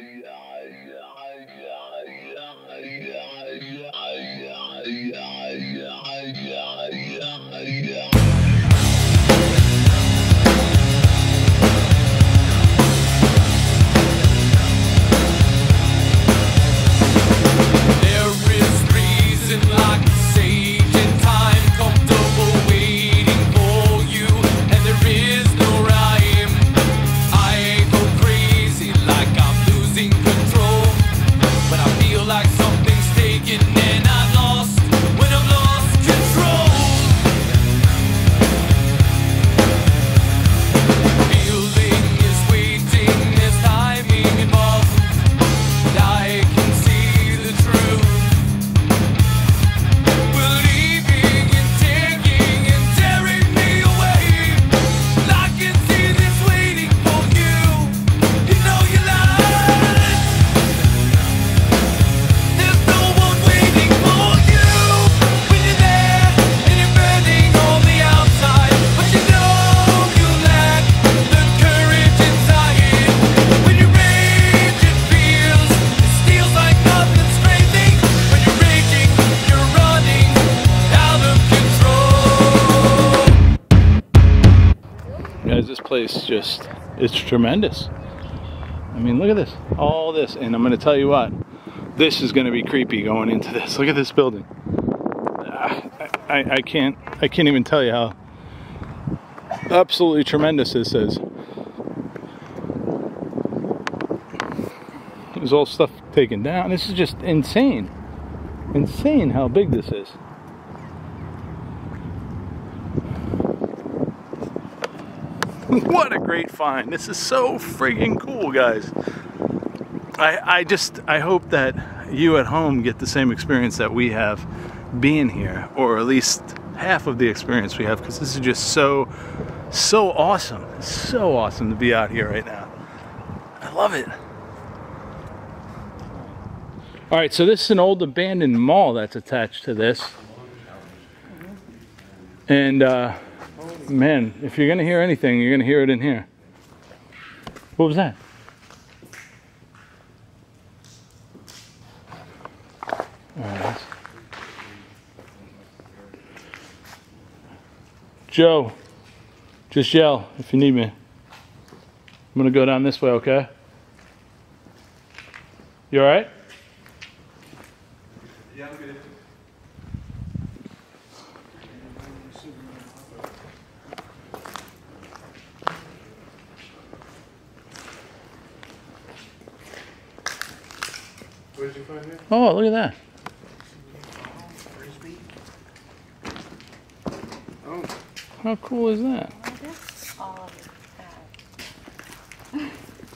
There just, it's tremendous. I mean, look at this. All this. And I'm going to tell you what, this is going to be creepy going into this. Look at this building. I, I, I can't, I can't even tell you how absolutely tremendous this is. There's all stuff taken down. This is just insane. Insane how big this is. what a great find. This is so friggin' cool, guys. I, I just, I hope that you at home get the same experience that we have being here, or at least half of the experience we have, because this is just so, so awesome. So awesome to be out here right now. I love it. All right, so this is an old abandoned mall that's attached to this. And, uh, man, if you're gonna hear anything, you're gonna hear it in here. What was that? Joe, just yell if you need me. I'm gonna go down this way, okay? You alright? Oh, look at that. How cool is that?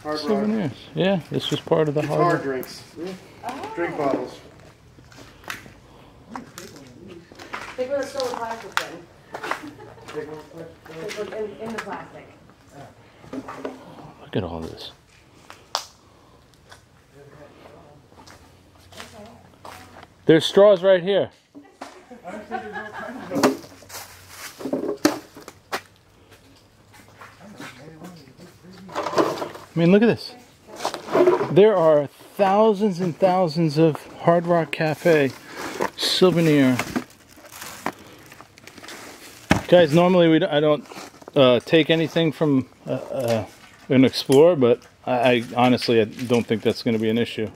Hard rock. Yeah, this was part of the Hard hard. drinks. Drink bottles. They put a still in plastic thing. Take one, in, in the plastic. Look at all this. There's straws right here. I mean, look at this. There are thousands and thousands of Hard Rock Cafe souvenir. Guys, normally we don't, I don't uh, take anything from uh, uh, an Explorer, but I, I honestly I don't think that's going to be an issue.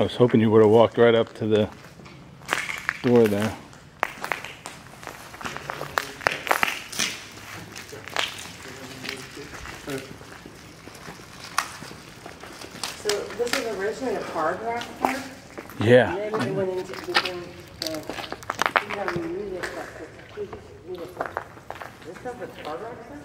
I was hoping you would have walked right up to the door there. So this is originally a car garage park, and Yeah. then it went into, became, uh, you have media stuff, it's media stuff. This stuff is car garage stuff?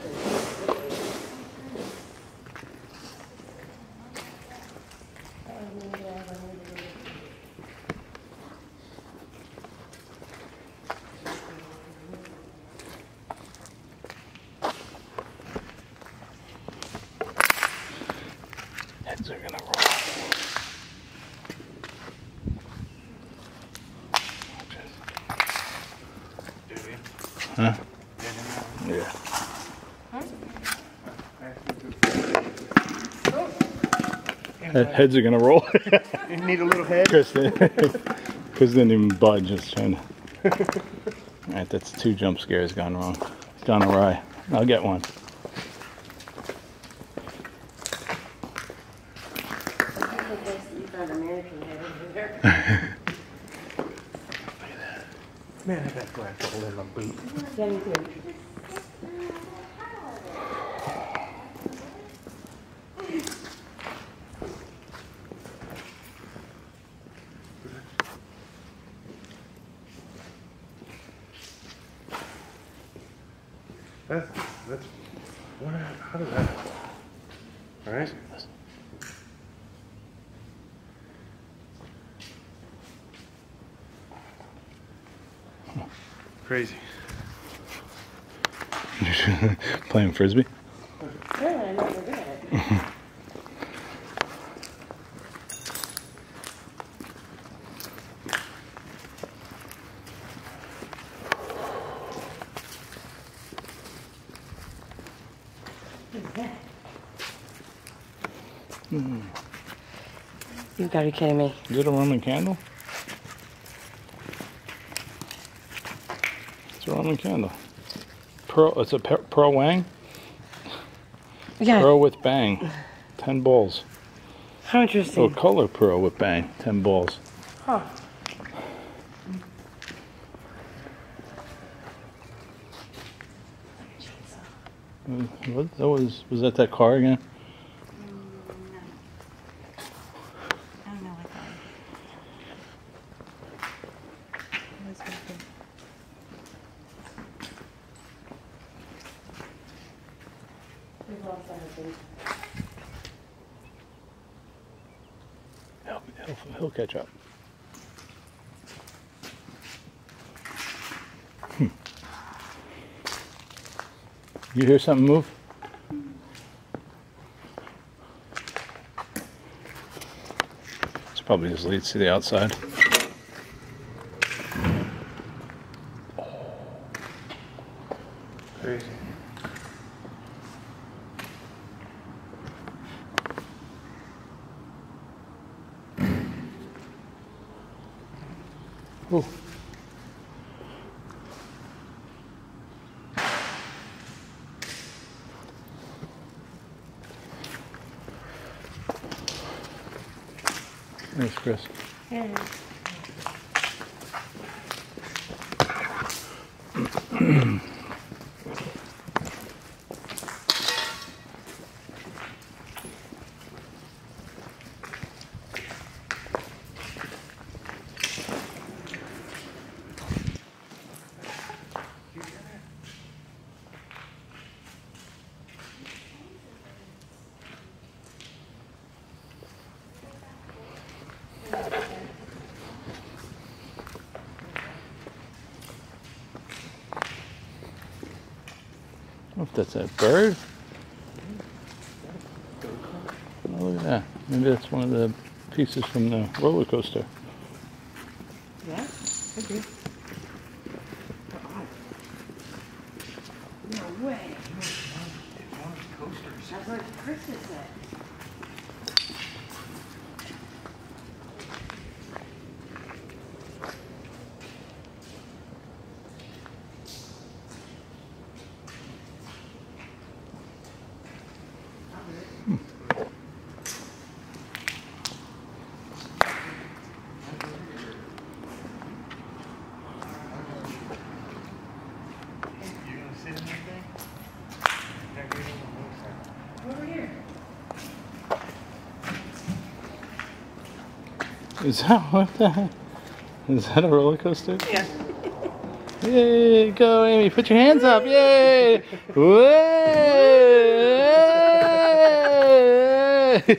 Heads are gonna roll. You need a little head? Chris, Chris didn't even budge. Just trying to. All right, that's two jump scares gone wrong. Gone awry. I'll get one. You found a mannequin head over there. Man, I got glass all in my boot. Yeah, me too. That's, that's, what, how did that happen? All right? Crazy. Playing frisbee. Yeah, I never did it. You gotta be kidding me. Is it a Roman candle? It's a Roman candle. Pearl. It's a per- pearl wang. Yeah, Pearl with bang. Ten balls. how Oh, interesting. color pearl with bang. Ten balls. Huh. Uh, What that was? Was that that car again? I don't know what that was. It was good. He'll, he'll, he'll catch up. Hmm. You hear something move? This probably just leads to the outside. That's a bird? Oh, look at that. Maybe that's one of the pieces from the roller coaster. Yeah, could be. Is that what the heck? Is that a roller coaster? Yeah. Yay, go Amy, put your hands up, yay! Way!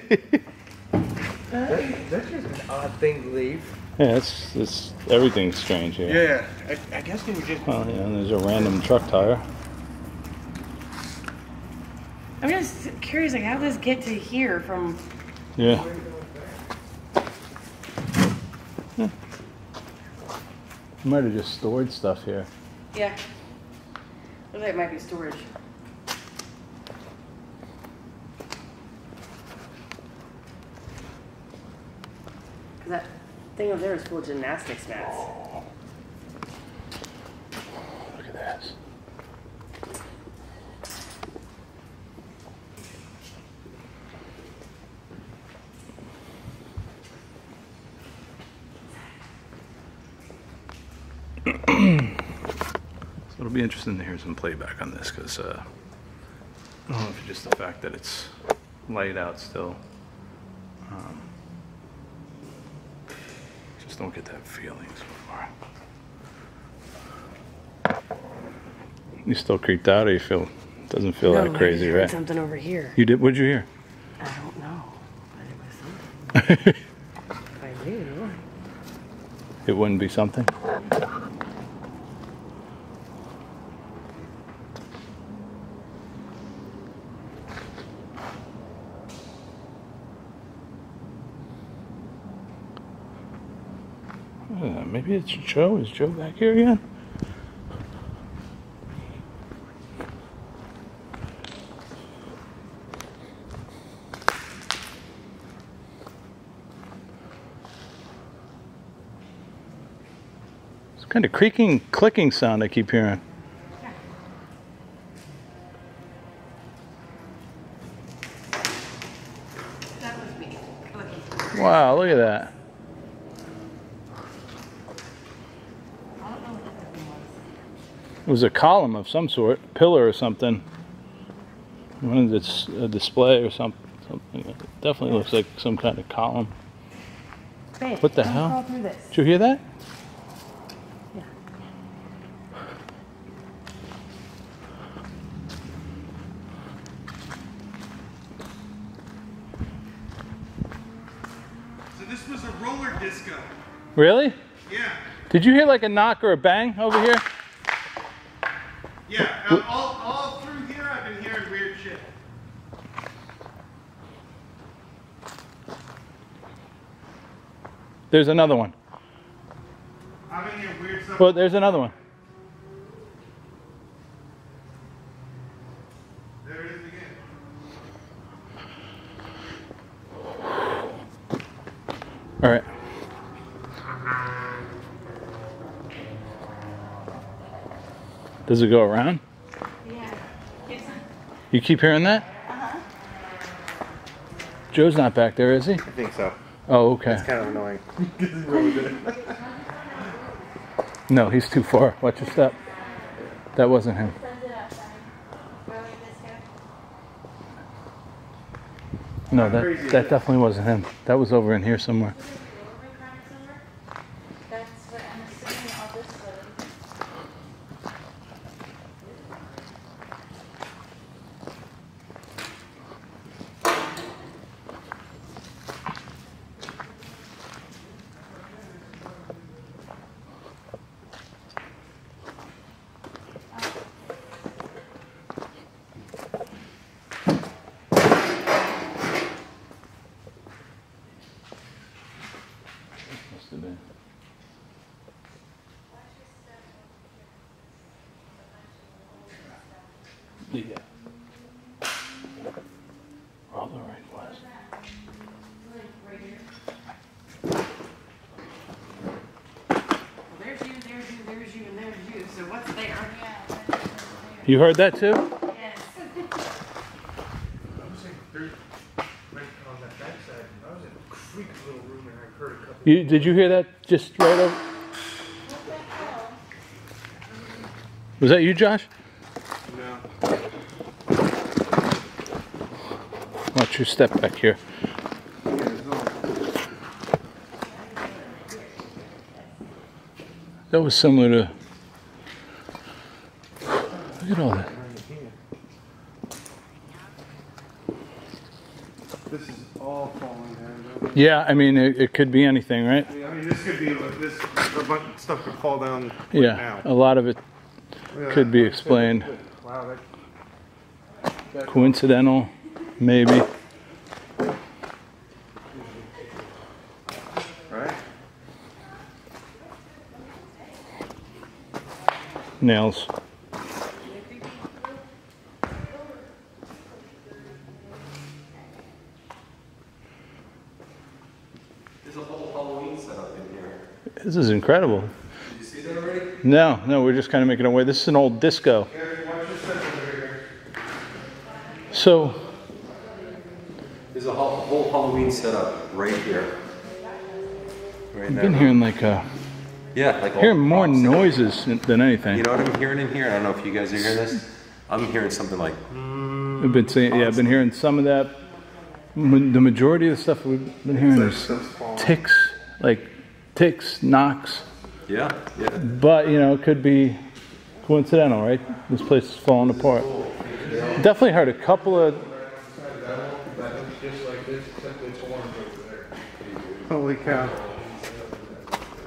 That's just an odd thing to leave. yeah, it's, it's, everything's strange here. Yeah, I, I guess they were just. Well, yeah, there's a random truck tire. I'm just curious, like, how does this get to here from? Yeah. Yeah. Might have just stored stuff here. Yeah. Looks like it might be storage. Cause that thing over there is full of gymnastics mats. Look at this. Be interesting to hear some playback on this because uh, I don't know if it's just the fact that it's light out still. Um, just don't get that feeling so far. You still creeped out, or you feel doesn't feel No, that crazy, right? Something over here. You did? What'd you hear? I don't know, but it was something. If I knew. it wouldn't be something. Uh, maybe it's Joe. Is Joe back here again? It's kind of creaking, clicking sound I keep hearing. That was me. Wow, look at that. I don't know what that thing was. It was a column of some sort, pillar or something. One of it's a display or something. something. It definitely looks like some kind of column. Babe, What the hell? through this. Did you hear that? Yeah. So this was a roller disco. Really? Yeah, Did you hear like a knock or a bang over here? All, all through here, I've been hearing weird shit. There's another one. I've been hearing weird stuff. Well, there's another one. there it is again. All right. Does it go around? Yeah. It's, You keep hearing that? uh-huh. Joe's not back there, is he? I think so. Oh, okay. It's kind of annoying. This is what we did. No, he's too far. Watch your step. That wasn't him. Send it outside. Roller disco. No, crazy that is that that? definitely wasn't him. That was over in here somewhere. And I heard a couple. You, did you hear that just right over? Was that you, Josh? No. Watch your step back here. That was similar to. Look at all that. This is all falling down. Yeah, I mean, it, it could be anything, right? I mean, this could be, like this, a bunch of stuff could fall down right Yeah, now. a lot of it could be explained. Wow, that, coincidental, maybe. right? Nails. This is incredible. Did you see that already? No, no, we're just kind of making our way. This is an old disco. So, There's a whole, whole Halloween setup right here. Right I've there. been hearing like uh, Yeah, like all hearing the more props. noises than anything. You know what I'm hearing in here? I don't know if you guys are hearing this. I'm hearing something like, I've been saying, yeah, I've been hearing some of that. The majority of the stuff we've been hearing is ticks, like ticks, knocks. yeah, yeah. But you know, it could be coincidental, right? This place is falling apart. Definitely heard a couple of. Holy cow.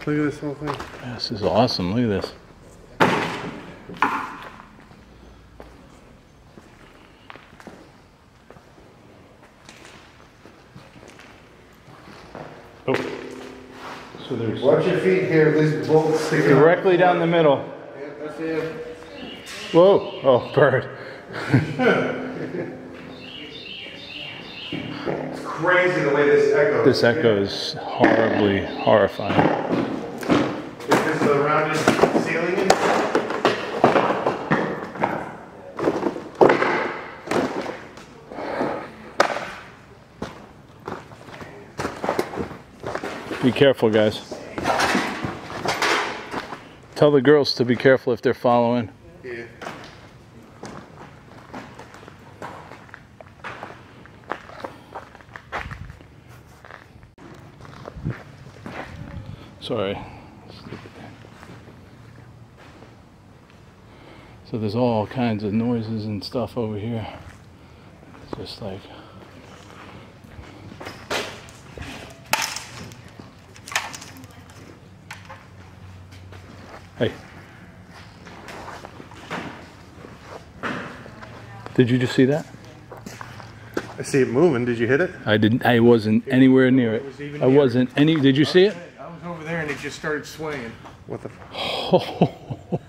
Look at this whole thing. This is awesome. Look at this. Watch your feet here, this bolt sticking out. directly down the middle. Yeah, that's it. Whoa! Oh, bird. It's crazy the way this echoes. This echo is horribly horrifying. Is this a rounded ceiling? Be careful, guys. Tell the girls to be careful if they're following. Yeah. Sorry. So there's all kinds of noises and stuff over here. It's just like. Hey. Did you just see that? I see it moving. Did you hit it? I didn't. I wasn't anywhere near it. was I wasn't any. Did you see it? I was over there and it just started swaying. What the? F-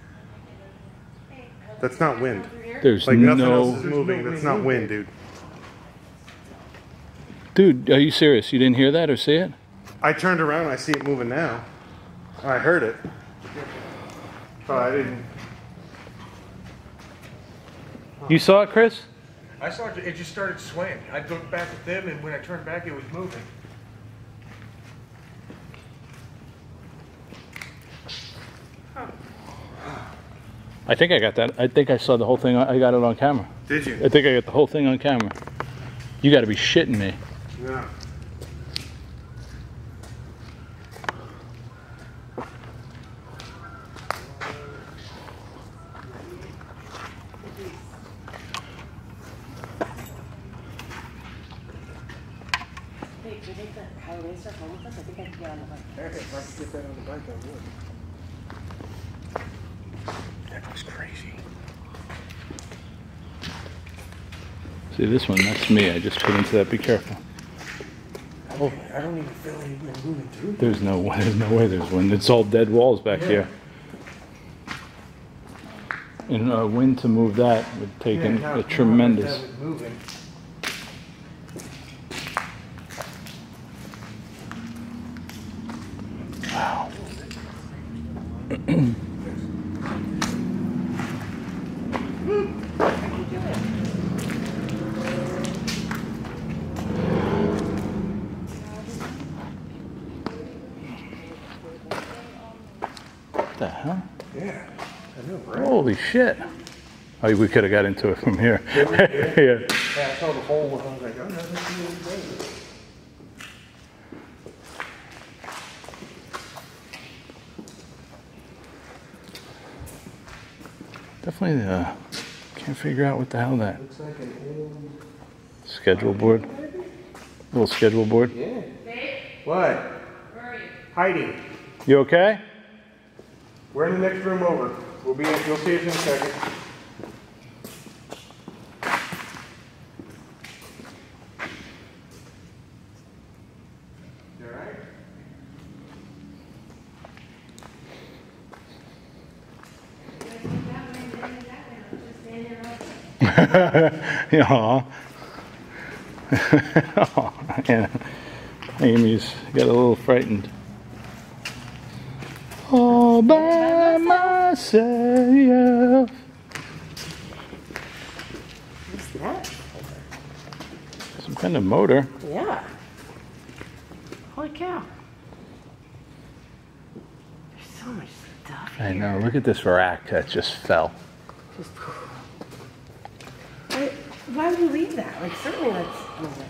That's not wind. There's Like nothing else is moving. That's not wind, dude. Dude, are you serious? You didn't hear that or see it? I turned around. I see it moving now. I heard it. But I didn't. You saw it, Chris? I saw it. It just started swaying. I looked back at them, and when I turned back, it was moving. I think I got that. I think I saw the whole thing. I got it on camera. Did you? I think I got the whole thing on camera. You got to be shitting me. No. Hey, if you take the Halloween stuff home with us, I think I can get on the bike. If I could get that on the bike, I would. That was crazy. See this one? That's me. I just put into that. Be careful. Oh, I don't even feel moving through. There's no way. There's no way. There's wind. It's all dead walls back here. And uh, wind to move that would take in a tremendous. Moving. Holy shit. Oh, we could have got into it from here. yeah. Yeah, I saw the hole and I was like, oh, no, this is good. Definitely uh, can't figure out what the hell that Looks like an old. schedule board. Little schedule board. Yeah. What? Hiding. You okay? We're in the next room over. We'll be, in. you'll see us in a second. Yeah. Aw, yeah. Amy's got a little frightened. All by myself. What's that? Some kind of motor. Yeah. Holy cow. There's so much stuff here. I know. Look at this rack that just fell. Just, why, why would you leave that? Like, certainly that's. that-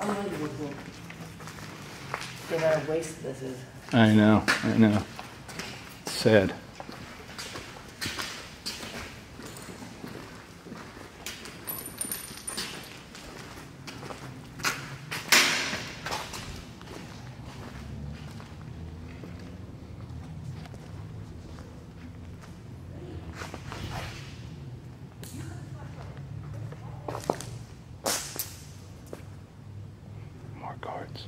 Unbelievable. You know, how waste this is. I know. I know. It's sad. More cards.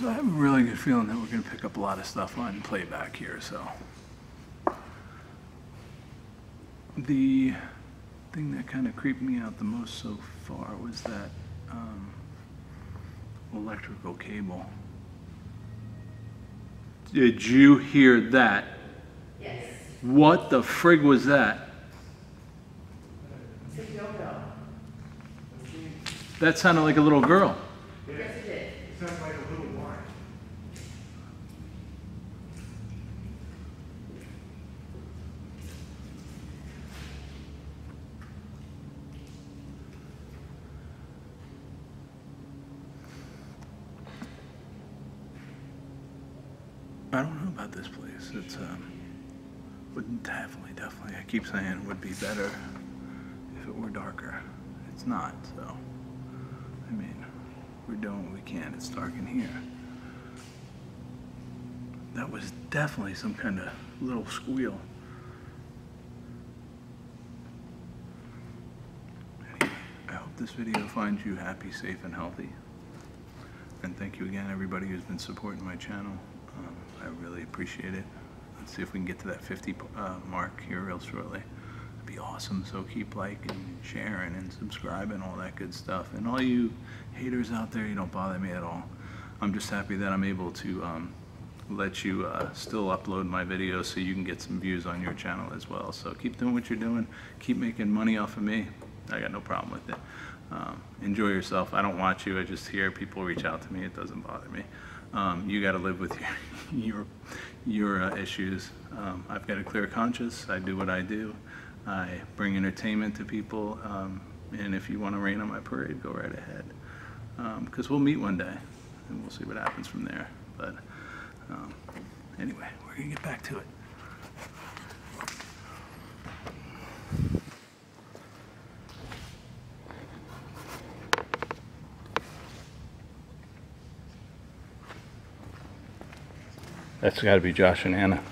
So I have a really good feeling that we're going to pick up a lot of stuff on playback here. So the thing that kind of creeped me out the most so far was that um, electrical cable. Did you hear that? Yes. What the frig was that? That sounded like a little girl. Sounds like a little wine. I don't know about this place. It's um, would definitely, definitely. I keep saying it would be better if it were darker. It's not. So, I mean, we're doing what we can. It's dark in here. That was definitely some kind of little squeal. Anyway, I hope this video finds you happy, safe, and healthy. And thank you again, everybody who's been supporting my channel. Um, I really appreciate it. Let's see if we can get to that 50 uh, mark here real shortly. It'd be awesome. So keep liking, sharing, and subscribing, all that good stuff. And all you haters out there, you don't bother me at all. I'm just happy that I'm able to um, let you uh, still upload my videos so you can get some views on your channel as well. So keep doing what you're doing. Keep making money off of me. I got no problem with it. Um, enjoy yourself. I don't watch you. I just hear people reach out to me. It doesn't bother me. Um, you got to live with your your your uh, issues. Um, I've got a clear conscience. I do what I do. I bring entertainment to people. Um, and if you want to rain on my parade, go right ahead. Because we'll meet one day, and we'll see what happens from there. But um, anyway, we're gonna get back to it. That's got to be Josh and Anna.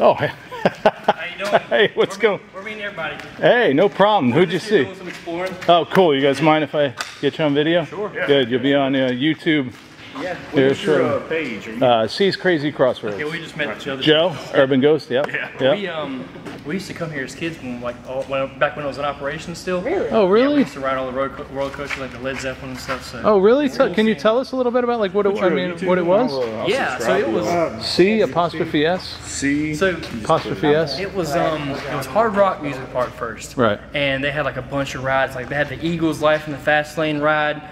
Oh, hey. How you doing? hey, what's going? We're meeting everybody. Hey, no problem. Who'd you see? Doing some exploring. Oh, cool. You guys mind if I get you on video? Sure. Good. You'll be on uh, YouTube. Yeah. What's your uh, page? You, Uh, C's Crazy Crossroads. Yeah, we just met each other. Joe, Urban Ghost. Yep. Yeah. We um we used to come here as kids when like all, when, back when it was in operation still. Really? Oh, Yeah, we really? used to ride all the roller, co- roller coasters like the Led Zeppelin and stuff. So. Oh, really? So, can you tell us a little bit about like what it, I mean, what it was? Yeah. So it was. C apostrophe S C. So apostrophe S. it was um it was Hard Rock Music Park first. Right. And they had like a bunch of rides. Like they had the Eagles Life in the Fast Lane ride.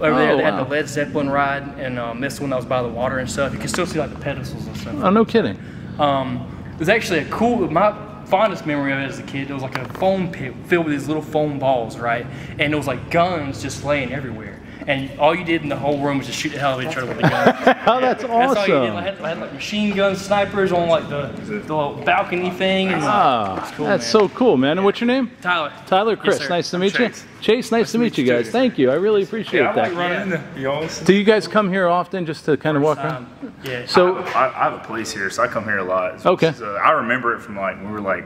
Over Oh, there, they wow. had the Led Zeppelin ride, and um, this one that was by the water and stuff. You can still see like the pedestals and stuff. Oh, no kidding. Um, it was actually a cool. My fondest memory of it as a kid, it was like a foam pit filled with these little foam balls, right? And it was like guns just laying everywhere. And all you did in the whole room was just shoot the hell out of each other with the guns. Oh, that's That's all you did. I awesome. had, I had like machine gun snipers on like the, the balcony thing. And, Ah, It's cool, that's man. so cool, man. And what's your name? Tyler. Tyler, Chris. sir. nice to meet Chase. you. Chase, nice, to meet you guys. Thank you. I really appreciate Yeah, I like that. running into. Do you guys come here often just to kind of walk around? Um, yeah. So, I, I have a place here, so I come here a lot. It's- Okay. it's, uh, I remember it from like when we were like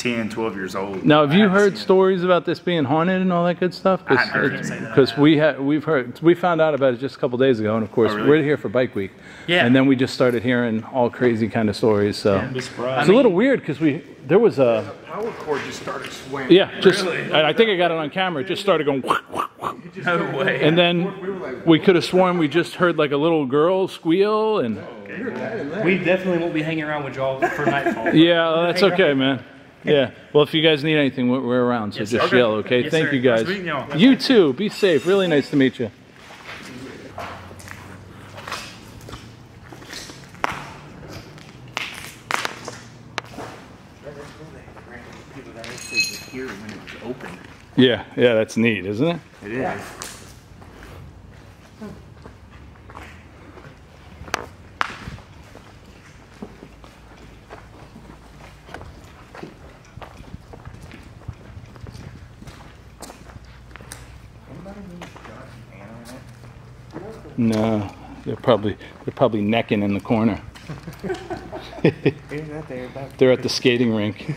10, 12 years old. now have I you heard seen it. stories about this being haunted and all that good stuff? I hadn't heard him say that. Because we had, we've heard, we found out about it just a couple days ago, and of course Oh, really? we're here for Bike Week. Yeah. And then we just started hearing all crazy kind of stories. So I'd be surprised. it's a little weird because we there was a power cord just started swaying. yeah just I I think I got it on camera. It just started going. No way. And then we could have sworn we just heard like a little girl squeal and oh, we definitely won't be hanging around with y'all for nightfall. yeah, that's okay, man. Yeah. Well, if you guys need anything, we're- we're around, so Yes, just sir. yell, okay? Yes, Thank sir. you guys. Nice meeting y'all. You too. Be safe. Really nice to meet you. People that actually was here when it was open. Yeah, yeah, that's neat, isn't it? It is. No, they're probably they're probably necking in the corner. They're at the skating rink.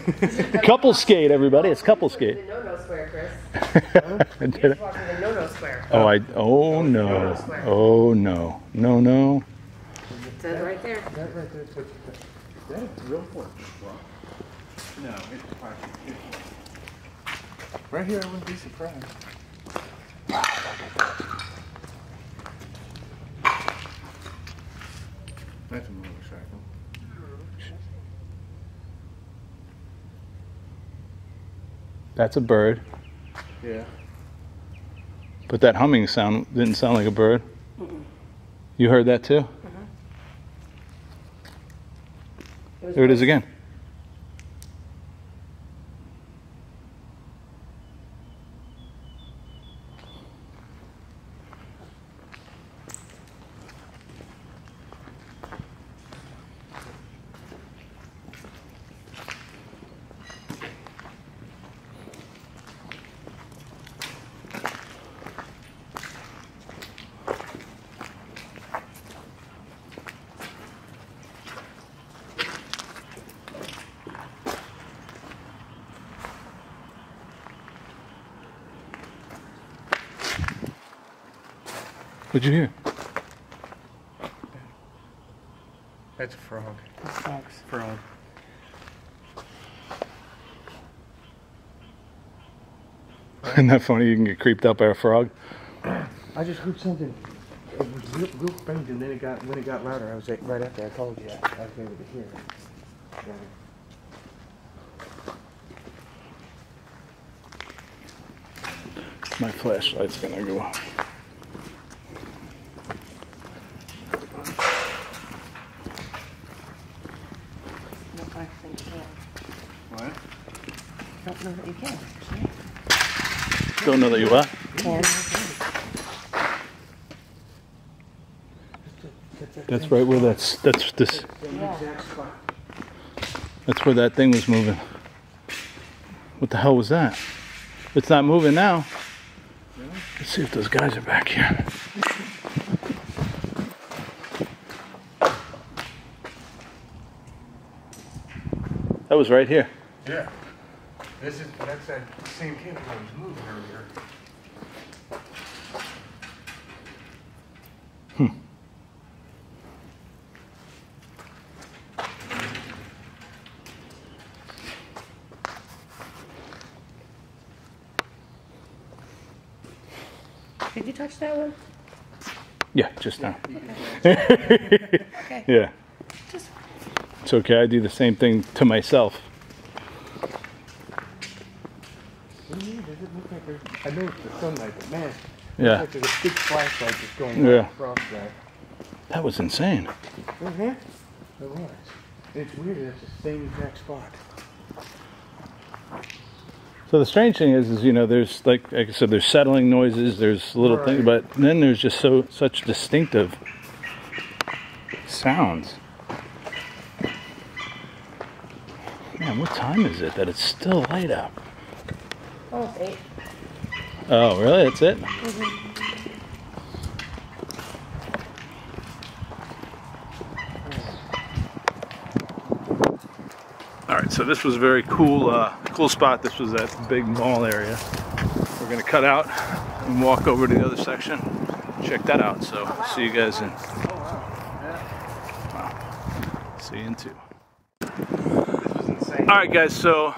couple skate, everybody. It's couple skate. The no-no square, Chris. Did it? Walking the no-no square. Oh, I. Oh, oh no. Oh no. No no. It says right there. No, it's probably. Right here, I wouldn't be surprised. That's a motorcycle. That's a bird. Yeah. But that humming sound didn't sound like a bird. You heard that too? Uh-huh. was There it is again. What'd you hear? That's a frog. Frog. Isn't that funny? You can get creeped out by a frog. I just heard something. It was real, real faint, and then it got when it got louder. I was like, right after I called you, I, I was able to hear it. Yeah. My flashlight's gonna go off. No, actually, you can't. What? Don't know that you can. Don't know that you are. That's right where that's that's this that's where that thing was moving. What the hell was that? It's not moving now. Let's see if those guys are back here. That was right here. Yeah. This is, that's that same cable that was moving earlier. Hmm. Did you touch that one? Yeah, just now. Okay. Yeah. Just It's okay. I do the same thing to myself. What do you mean? Does it look like there's, I know it's the sunlight, but man, Yeah. like there's a big flashlight just going Yeah. across that. That was insane. Mm-hmm. It was. It's weird. It's the same exact spot. So the strange thing is, is you know, there's like, like I said, there's settling noises, there's little things, but then there's just so such distinctive sounds. Man, what time is it that it's still light out? Oh, it's eight. Oh, really? That's it? All right, so this was a very cool, uh, cool spot. This was that big mall area. We're gonna cut out and walk over to the other section. Check that out. So see you guys in. Wow. See you in two. This was insane. All right, guys. So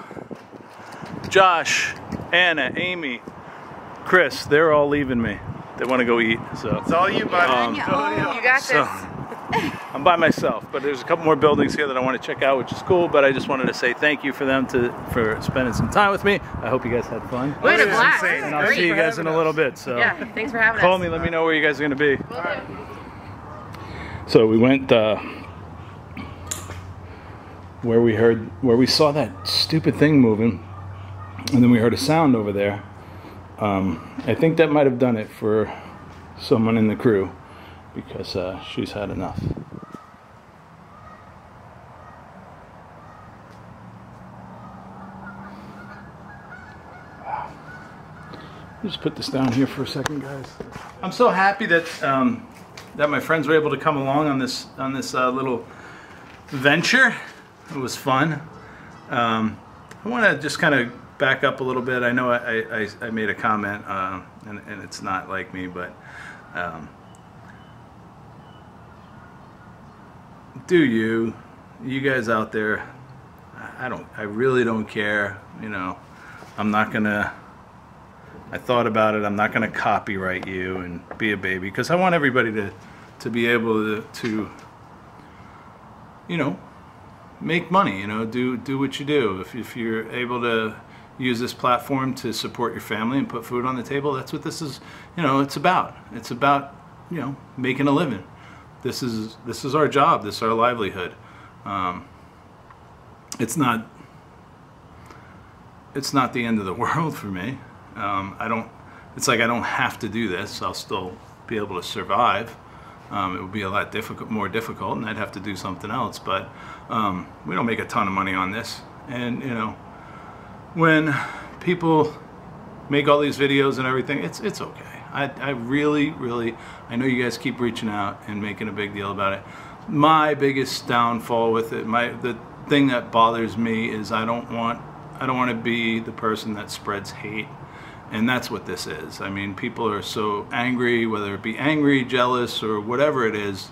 Josh, Anna, Amy, Chris, they're all leaving me. They want to go eat. So It's all you, buddy. Um, You got so I'm by myself, but there's a couple more buildings here that I want to check out, which is cool. But I just wanted to say thank you for them to for spending some time with me. I hope you guys had fun, We had a This blast. and I'll Thank see you guys in a little bit. So Yeah, thanks for having call us. me, let me know where you guys are going to be. So we went uh, where we heard where we saw that stupid thing moving, and then we heard a sound over there. Um, I think that might have done it for someone in the crew because uh, she's had enough. Just put this down here for a second, guys. I'm so happy that um, that my friends were able to come along on this on this uh, little venture. It was fun. Um, I want to just kind of back up a little bit. I know I, I, I made a comment, uh, and, and it's not like me, but um, do you, you guys out there, I- don't, I really don't care. You know, I'm not gonna. I thought about it. I'm not going to copyright you and be a baby because I want everybody to to be able to, to you know make money. You know, do do what you do. If if you're able to use this platform to support your family and put food on the table, that's what this is. You know, it's about. It's about you know making a living. This is this is our job. This is our livelihood. Um, it's not it's not the end of the world for me. Um, I don't. It's like I don't have to do this. I'll still be able to survive. Um, it would be a lot difficult, more difficult, and I'd have to do something else. But um, we don't make a ton of money on this, and you know, when people make all these videos and everything, it's it's okay. I, I really, really, I know you guys keep reaching out and making a big deal about it. My biggest downfall with it, my the thing that bothers me is I don't want I don't want to be the person that spreads hate. And that's what this is. I mean, people are so angry, whether it be angry, jealous, or whatever it is,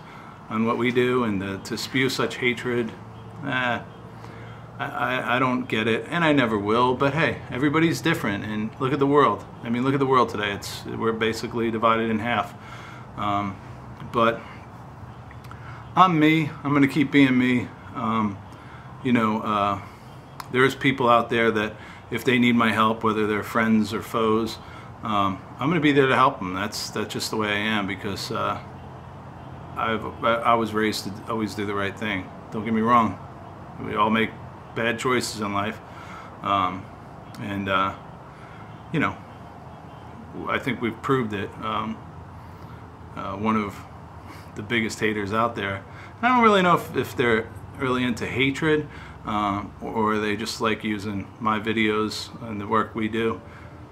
on what we do, and to, to spew such hatred. Eh, I, I, don't get it, and I never will. But hey, everybody's different, and look at the world. I mean, look at the world today. It's we're basically divided in half. Um, but I'm me. I'm going to keep being me. Um, you know, uh, there's people out there that if they need my help, whether they're friends or foes, um, I'm going to be there to help them. That's that's just the way I am because uh, I've I was raised to always do the right thing. Don't get me wrong. We all make bad choices in life, um, and uh, you know, I think we've proved it. Um, uh, one of the biggest haters out there. And I don't really know if, if they're really into hatred um, or they just like using my videos and the work we do.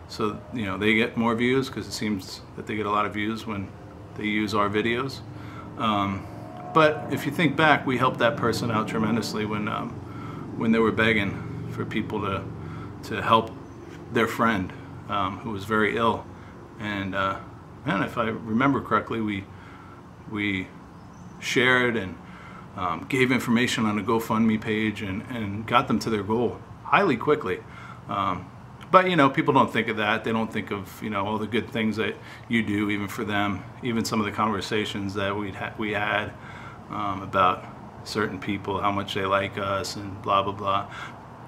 So, you know, they get more views because it seems that they get a lot of views when they use our videos. Um, but if you think back, we helped that person out tremendously when, um, when they were begging for people to, to help their friend um, who was very ill. And uh, man, if I remember correctly, we we shared and um, gave information on a GoFundMe page and, and got them to their goal highly quickly. Um, but you know, people don't think of that. They don't think of you know all the good things that you do, even for them. Even some of the conversations that we ha- we had um, about certain people, how much they like us, and blah blah blah.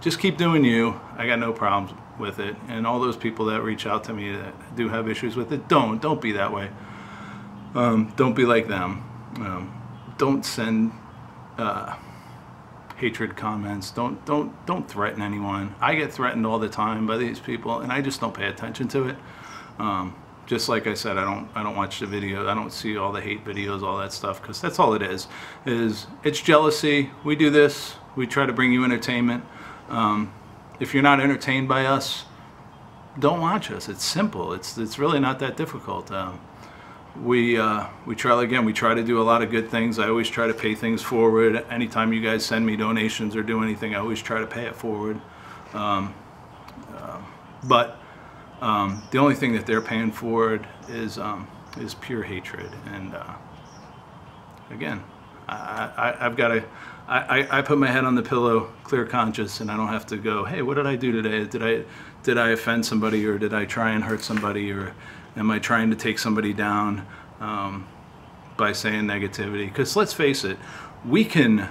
Just keep doing you. I got no problems with it. And all those people that reach out to me that do have issues with it, don't don't be that way. Um, don't be like them. Um, don't send uh, hatred comments. Don't don't don't threaten anyone. I get threatened all the time by these people, and I just don't pay attention to it. Um, just like I said, I don't I don't watch the video. I don't see all the hate videos, all that stuff, because that's all it is. Is it's jealousy. We do this. We try to bring you entertainment. Um, if you're not entertained by us, don't watch us. It's simple. It's it's really not that difficult. Um, we uh, we try again. We try to do a lot of good things. I always try to pay things forward. Anytime you guys send me donations or do anything, I always try to pay it forward. Um, uh, but um, the only thing that they're paying for is um, is pure hatred. And uh, again, I, I've got to. I, I- put my head on the pillow, clear conscious, and I don't have to go. Hey, what did I do today? Did I did I offend somebody, or did I try and hurt somebody, or am I trying to take somebody down um, by saying negativity? Because let's face it, we can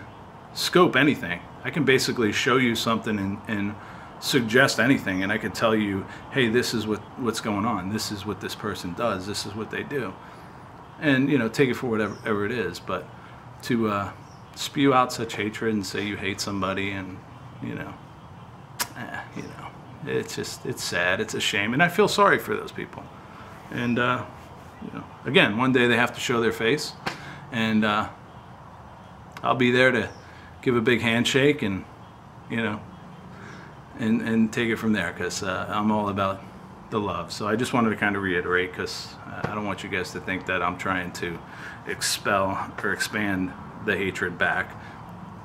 scope anything. I can basically show you something and suggest anything, and I can tell you, hey, this is what what's going on. This is what this person does. This is what they do, and you know, take it for whatever, whatever it is. But to uh, spew out such hatred and say you hate somebody, and you know, eh, you know, it's just it's sad. It's a shame, and I feel sorry for those people. And uh, you know, again, one day they have to show their face, and uh, I'll be there to give a big handshake and you know and and take it from there because uh, I'm all about the love. So I just wanted to kind of reiterate because I don't want you guys to think that I'm trying to expel or expand the hatred back.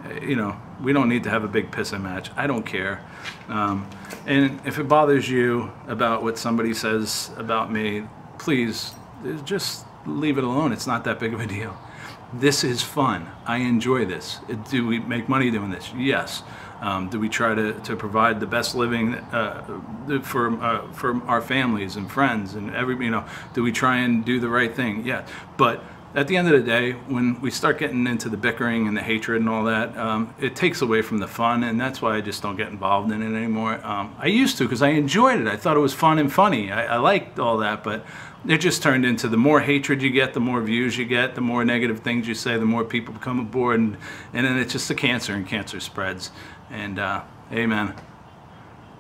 Uh, You know, we don't need to have a big pissing match. I don't care. Um, and if it bothers you about what somebody says about me, please uh, just leave it alone. It's not that big of a deal. This is fun. I enjoy this. Uh, Do we make money doing this? Yes. Um, do we try to, to provide the best living uh, for uh, for our families and friends and every you know? Do we try and do the right thing? Yeah. But at the end of the day, when we start getting into the bickering and the hatred and all that, um, it takes away from the fun, and that's why I just don't get involved in it anymore. Um, I used to because I enjoyed it. I thought it was fun and funny. I, I liked all that, but it just turned into the more hatred you get, the more views you get, the more negative things you say, the more people become aboard, and, and then it's just a cancer, and cancer spreads. And uh,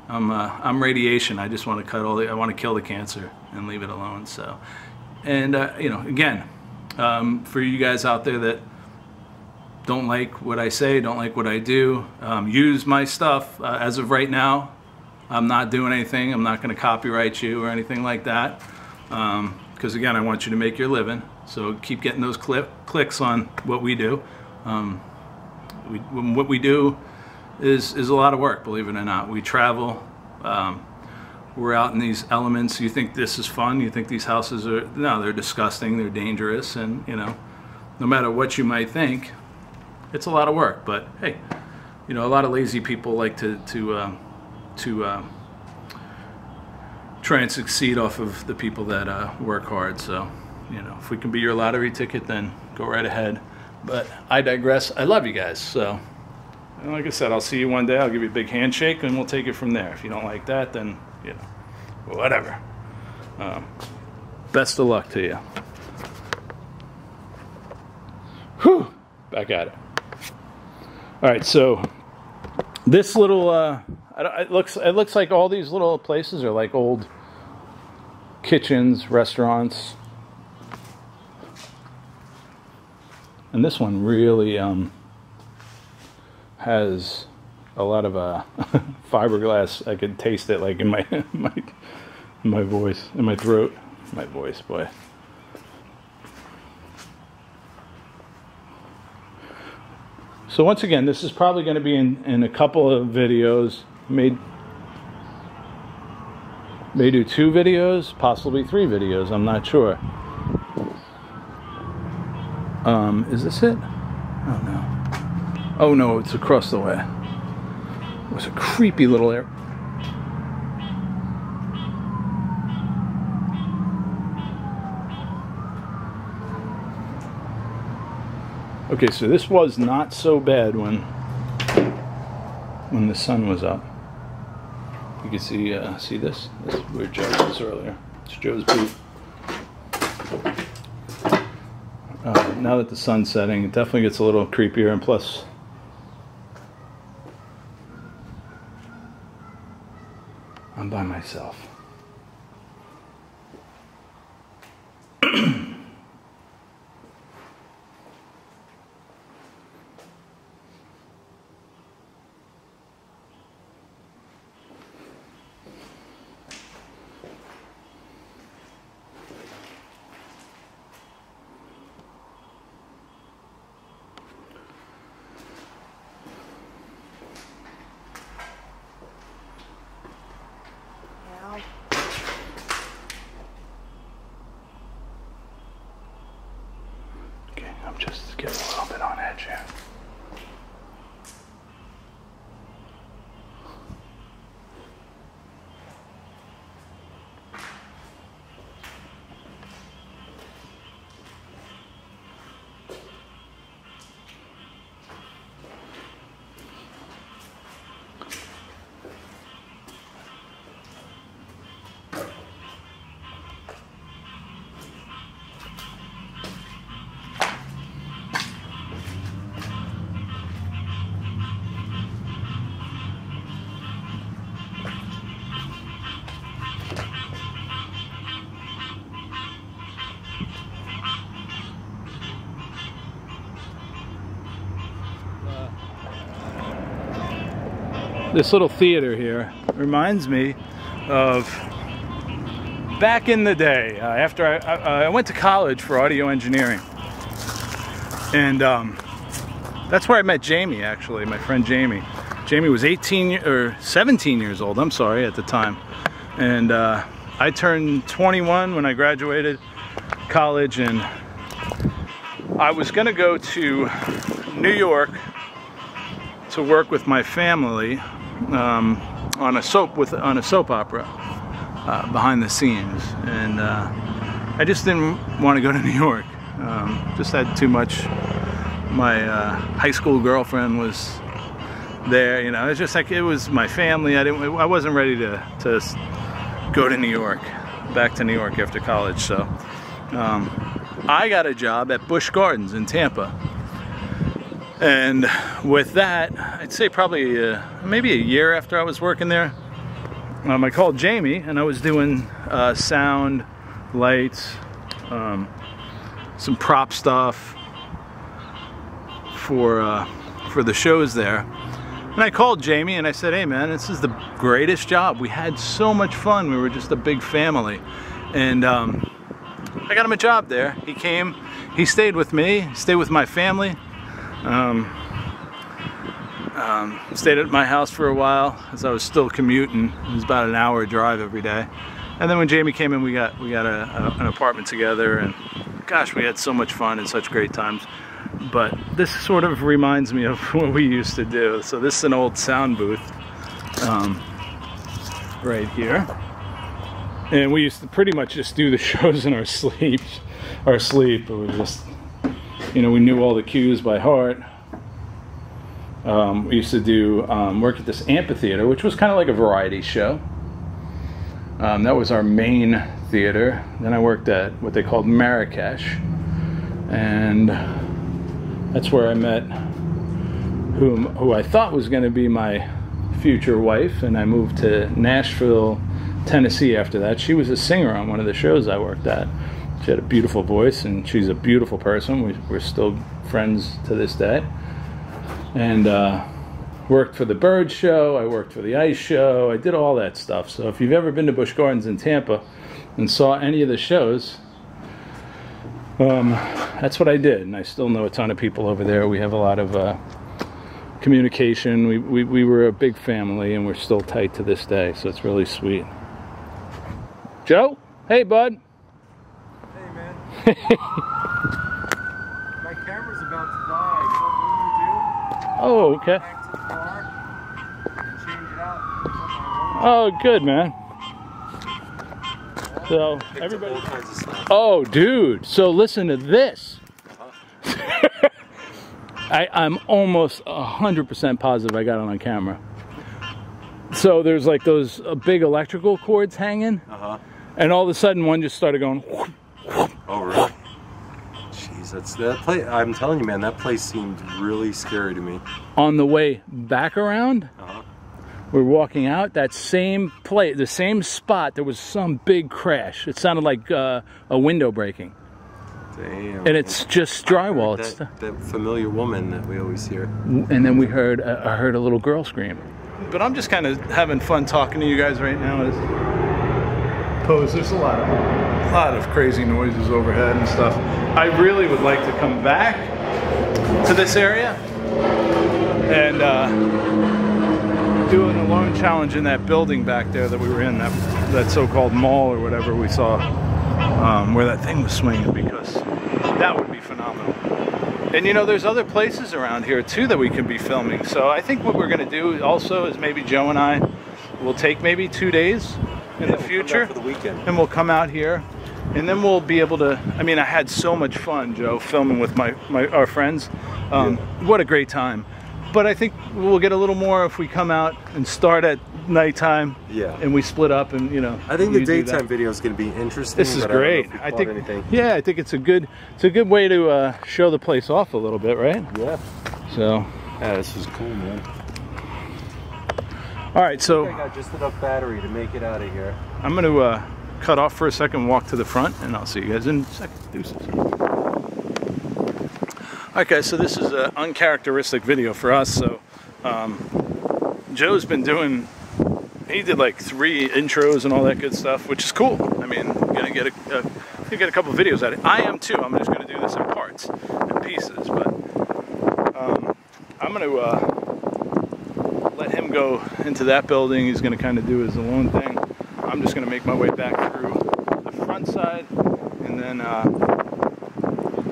I'm uh, I'm radiation. I just want to cut all the. I want to kill the cancer and leave it alone. So, and uh, you know, again, um, for you guys out there that don't like what I say, don't like what I do, um, use my stuff. Uh, as of right now, I'm not doing anything. I'm not going to copyright you or anything like that. Because again, I want you to make your living. So keep getting those clip, clicks on what we do. Um, we, what we do is, is a lot of work, believe it or not. We travel. Um, we're out in these elements. You think this is fun? You think these houses are no? They're disgusting. They're dangerous, and you know, no matter what you might think, it's a lot of work. But hey, you know, a lot of lazy people like to to um, to um, try and succeed off of the people that uh, work hard. So, you know, if we can be your lottery ticket, then go right ahead. But I digress. I love you guys. So, and like I said, I'll see you one day. I'll give you a big handshake, and we'll take it from there. If you don't like that, then you know, whatever. Um, best of luck to you. Whew, back at it. All right, so this little uh, it looks it looks like all these little places are like old kitchens, restaurants, and this one really um, has a lot of uh, fiberglass. I could taste it like in my my my voice, in my throat, my voice, boy. So once again, this is probably going to be in, in a couple of videos made May do two videos, possibly three videos. I'm not sure. Um, is this it? Oh no. Oh no, it's across the way. It was a creepy little area. Okay, so this was not so bad when when the sun was up. You can see uh, see this. This is where Joe was earlier. It's Joe's boot. Uh, now that the sun's setting, it definitely gets a little creepier, and plus, by myself. This little theater here reminds me of back in the day uh, after I, I, I went to college for audio engineering. And um, that's where I met Jamie actually my friend Jamie. Jamie was 18 or 17 years old I'm sorry at the time. And uh, I turned 21 when I graduated college and I was gonna go to New York to work with my family um, on a soap with on a soap opera uh, behind the scenes, and uh, I just didn't want to go to New York. Um, just had too much. My uh, high school girlfriend was there. You know, it was just like it was my family. I didn't. I wasn't ready to to go to New York, back to New York after college. So um, I got a job at Busch Gardens in Tampa. And with that, I'd say probably uh, maybe a year after I was working there, um, I called Jamie and I was doing uh, sound, lights, um, some prop stuff for uh, for the shows there. And I called Jamie and I said, "Hey man, this is the greatest job. We had so much fun. We were just a big family." And um, I got him a job there. He came, he stayed with me, stayed with my family. Um, um, stayed at my house for a while as I was still commuting. It was about an hour drive every day. And then when Jamie came in, we got we got a, a, an apartment together, and gosh, we had so much fun and such great times. But this sort of reminds me of what we used to do. So this is an old sound booth um, right here, and we used to pretty much just do the shows in our sleep. Our sleep. It was just you know, we knew all the cues by heart. Um, we used to do um, work at this amphitheater, which was kind of like a variety show. Um, that was our main theater. Then I worked at what they called Marrakesh, and that's where I met whom who I thought was going to be my future wife. And I moved to Nashville, Tennessee after that. She was a singer on one of the shows I worked at. She had a beautiful voice, and she's a beautiful person. We, we're still friends to this day. And uh, worked for the Bird Show. I worked for the Ice Show. I did all that stuff. So if you've ever been to Busch Gardens in Tampa and saw any of the shows, um, that's what I did. And I still know a ton of people over there. We have a lot of uh, communication. We, we, we were a big family, and we're still tight to this day. So it's really sweet. Joe? Hey, bud. Hey, man. My camera's about to die. So what Oh, we okay. do, back to the car, change it out. It's on okay. Oh, good, man. So, road. Picked up everybody. all kinds of stuff. Oh, dude. So listen to this. I, I'm almost 100% positive I got it on camera. So there's like those uh, big electrical cords hanging, Uh-huh. and all of a sudden one just started going. Oh, really? Jeez, that's that place. I'm telling you, man, that place seemed really scary to me. On the way back around, Uh-huh. we're walking out that same place, the same spot. There was some big crash. It sounded like uh, a window breaking, Damn. and it's just drywall. It's that, that familiar woman that we always hear. and then we heard uh, I heard a little girl scream. But I'm just kind of having fun talking to you guys right now. As pose, there's a lot of a lot of crazy noises overhead and stuff. I really would like to come back to this area and uh, do an alone challenge in that building back there that we were in, that that so-called mall or whatever we saw, um, where that thing was swinging, because that would be phenomenal. And you know, there's other places around here too that we can be filming. So I think what we're going to do also is maybe Joe and I will take maybe two days in the Yeah, we'll future for the weekend. and we'll come out here and then we'll be able to i mean i had so much fun joe filming with my, my our friends um, what a great time but i think we'll get a little more if we come out and start at nighttime Yeah. and we split up and you know I think the you do that. daytime video is going to be interesting. this is but I don't know great if we i think anything. yeah i think it's a good it's a good way to uh, show the place off a little bit right Yeah. so Yeah, this is cool, man. all right so I got just enough battery to make it out of here. I'm going to uh, cut off for a second, walk to the front, and I'll see you guys in a second. Deuces. Okay, so this is an uncharacteristic video for us. So um, Joe's been doing, he did like three intros and all that good stuff, which is cool. I mean, gonna get a, a gonna get a couple videos out of it. I am too. I'm just gonna do this in parts and pieces, but um, I'm gonna. Uh, let him go into that building. He's going to kind of do his own thing. I'm just going to make my way back through the front side and then uh,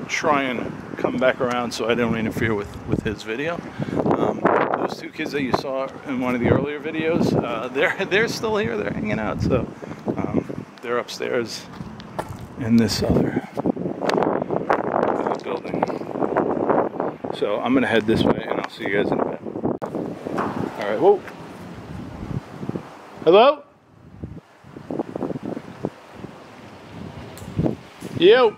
try and come back around so I don't interfere with, with his video. Um, those two kids that you saw in one of the earlier videos, uh, they're they're still here. They're hanging out. So um, they're upstairs in this other building. So I'm going to head this way and I'll see you guys in a bit. All right, whoa. Hello? Yo.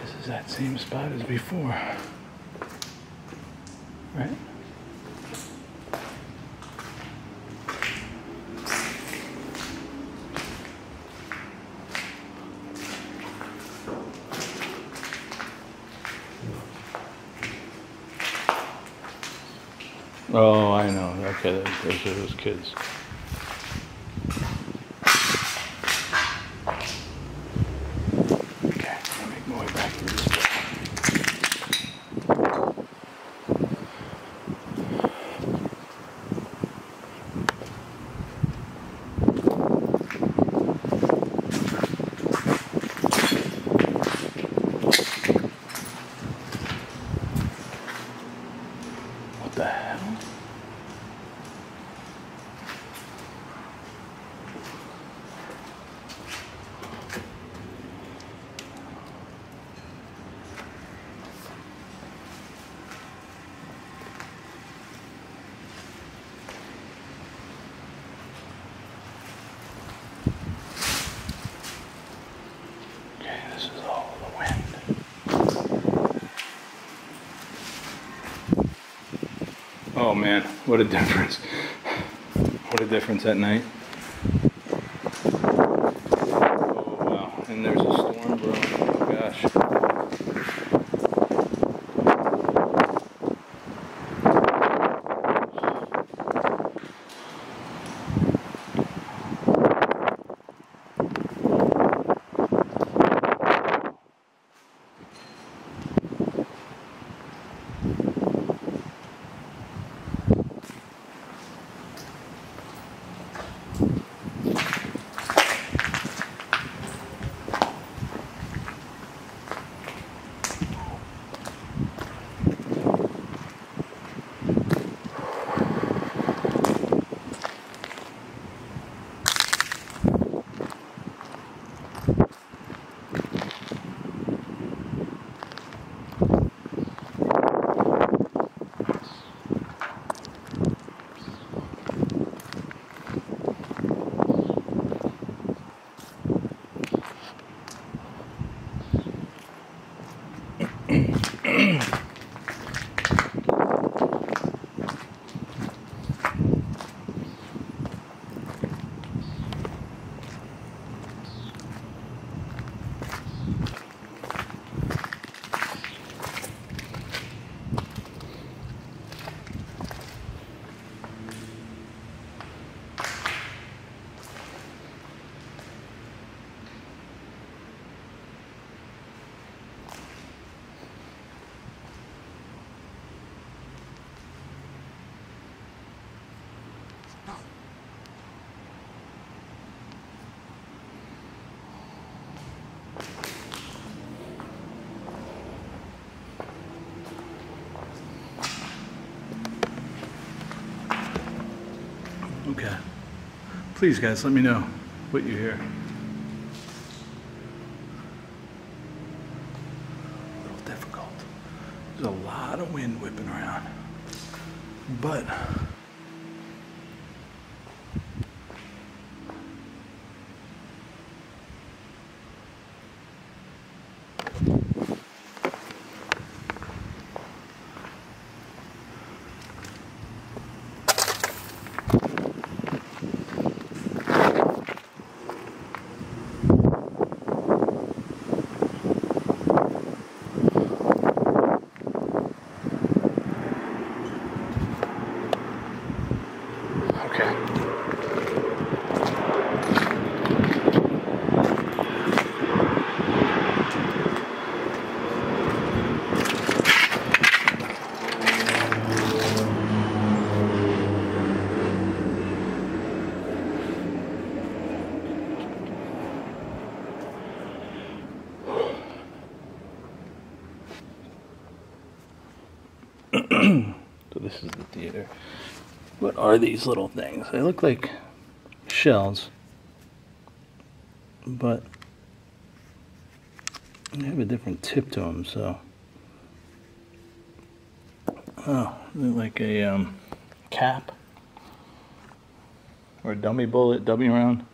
This is that same spot as before. Right? Oh, I know. Okay, those are those kids. Oh man, what a difference. What a difference at night. Please, guys, let me know what you hear. A little difficult. There's a lot of wind whipping around. But okay. So this is the theater. What are these little things? They look like shells, but they have a different tip to them. So, oh, like a um, cap or a dummy bullet, dummy round.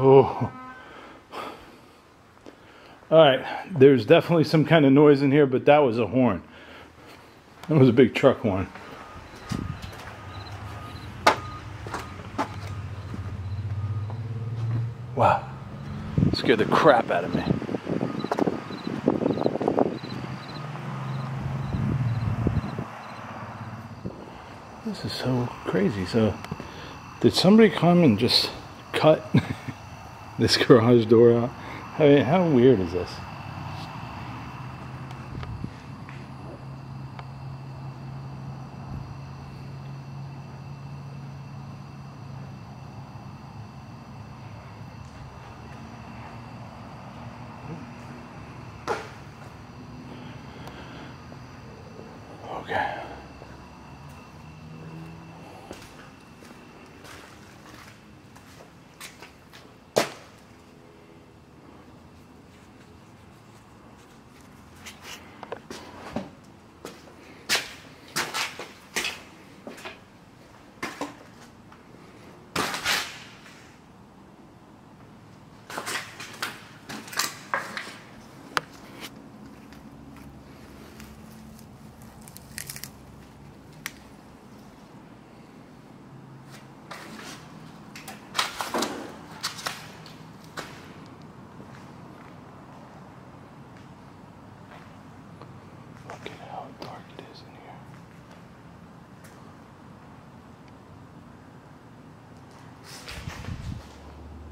Oh. All right, there's definitely some kind of noise in here, but that was a horn. That was a big truck horn. Wow. Scared the crap out of me. This is so crazy. So, did somebody come and just cut this garage door out? I mean, how weird is this? Okay.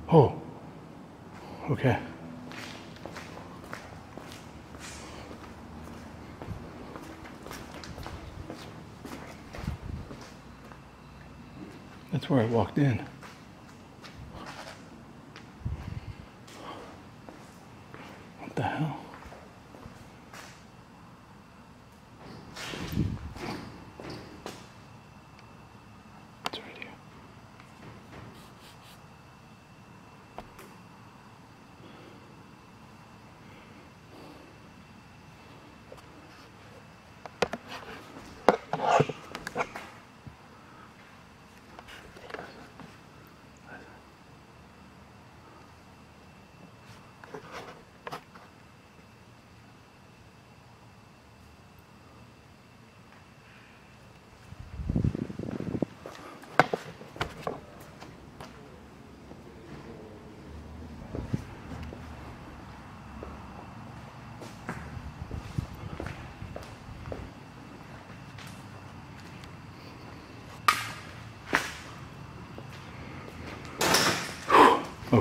Oh. Okay. That's where I walked in. What the hell? It's right here.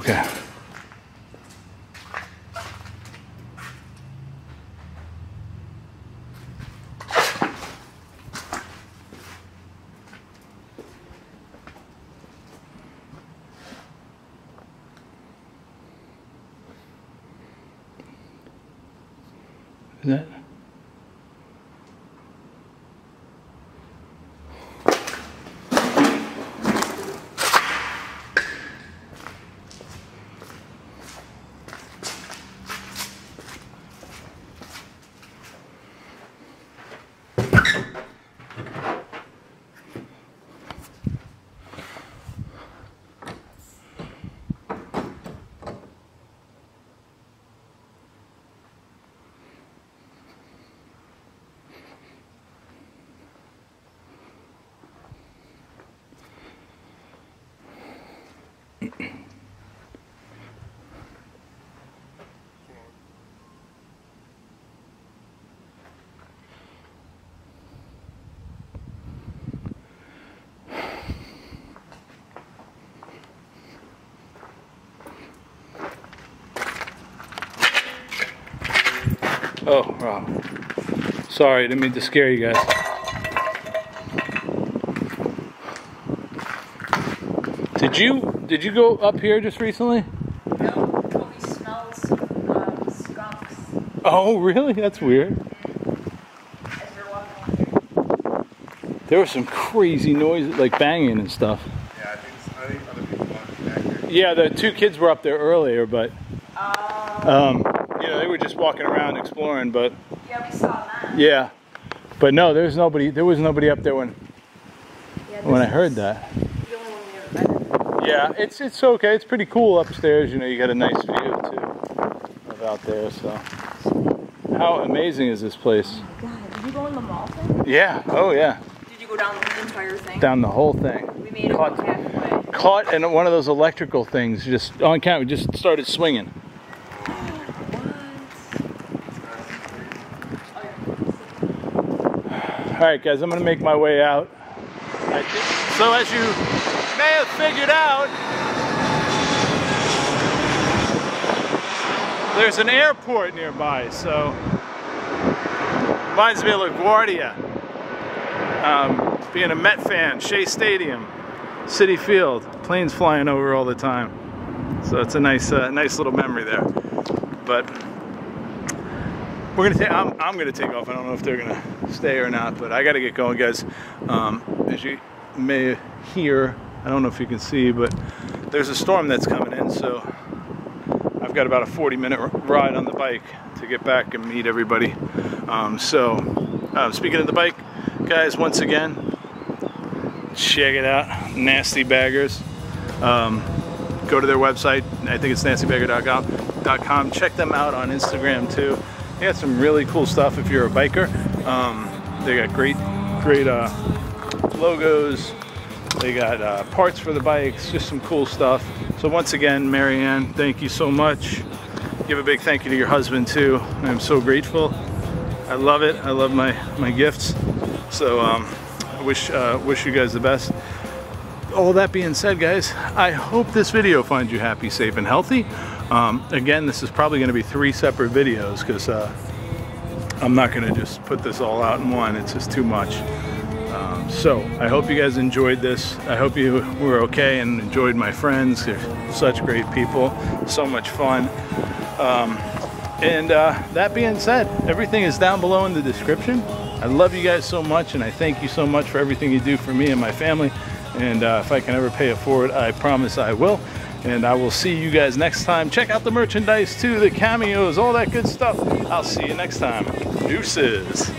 Okay. Is that? Oh. Sorry, didn't mean to scare you guys. Did you did you go up here just recently? No, Toby smells um, skunks Oh, really? That's weird. as you're walking up here. There was some crazy noise, like banging and stuff. Yeah, I think, I think other people want to be back there. Yeah, the two kids were up there earlier, but Oh, um, you know they were just walking around exploring. But yeah, we saw that. yeah, but no, there was nobody. There was nobody up there when Yeah, when I heard is that. The only one we ever been. Yeah, it's it's okay. It's pretty cool upstairs. You know, you got a nice view too of out there. So, how amazing is this place? Oh God, did you go in the mall thing? Yeah. Oh yeah. Did you go down the entire thing? Down the whole thing. We made it Caught- halfway. Caught in one of those electrical things. Just on camera, just started swinging. All right, guys, I'm gonna make my way out. So as you may have figured out, there's an airport nearby. So reminds me of LaGuardia. Um, being a Met fan, Shea Stadium, Citi Field, planes flying over all the time. So it's a nice, uh, nice little memory there. But we're gonna take. I'm, I'm gonna take off. I don't know if they're gonna stay or not, but I gotta get going, guys. Um, as you may hear, I don't know if you can see, but there's a storm that's coming in. So I've got about a 40 minute ride on the bike to get back and meet everybody. Um, so uh, speaking of the bike, guys, once again, check it out, Nasty Baggers. Um, go to their website. I think it's nastybagger.com. Check them out on Instagram too. They got some really cool stuff if you're a biker. Um, they got great, great uh, logos. They got uh, parts for the bikes, just some cool stuff. So once again, Marianne, thank you so much. Give a big thank you to your husband too. I'm so grateful. I love it. I love my my gifts. So um, I wish uh, wish you guys the best. all that being said, guys, I hope this video finds you happy, safe, and healthy. Um, again, this is probably going to be three separate videos because uh, I'm not going to just put this all out in one. It's just too much. Um, so I hope you guys enjoyed this. I hope you were okay and enjoyed my friends. They're such great people, so much fun. Um, and uh, that being said, everything is down below in the description. I love you guys so much, and I thank you so much for everything you do for me and my family. And uh, if I can ever pay it forward, I promise I will. And I will see you guys next time. Check out the merchandise too, the cameos, all that good stuff. I'll see you next time. Deuces.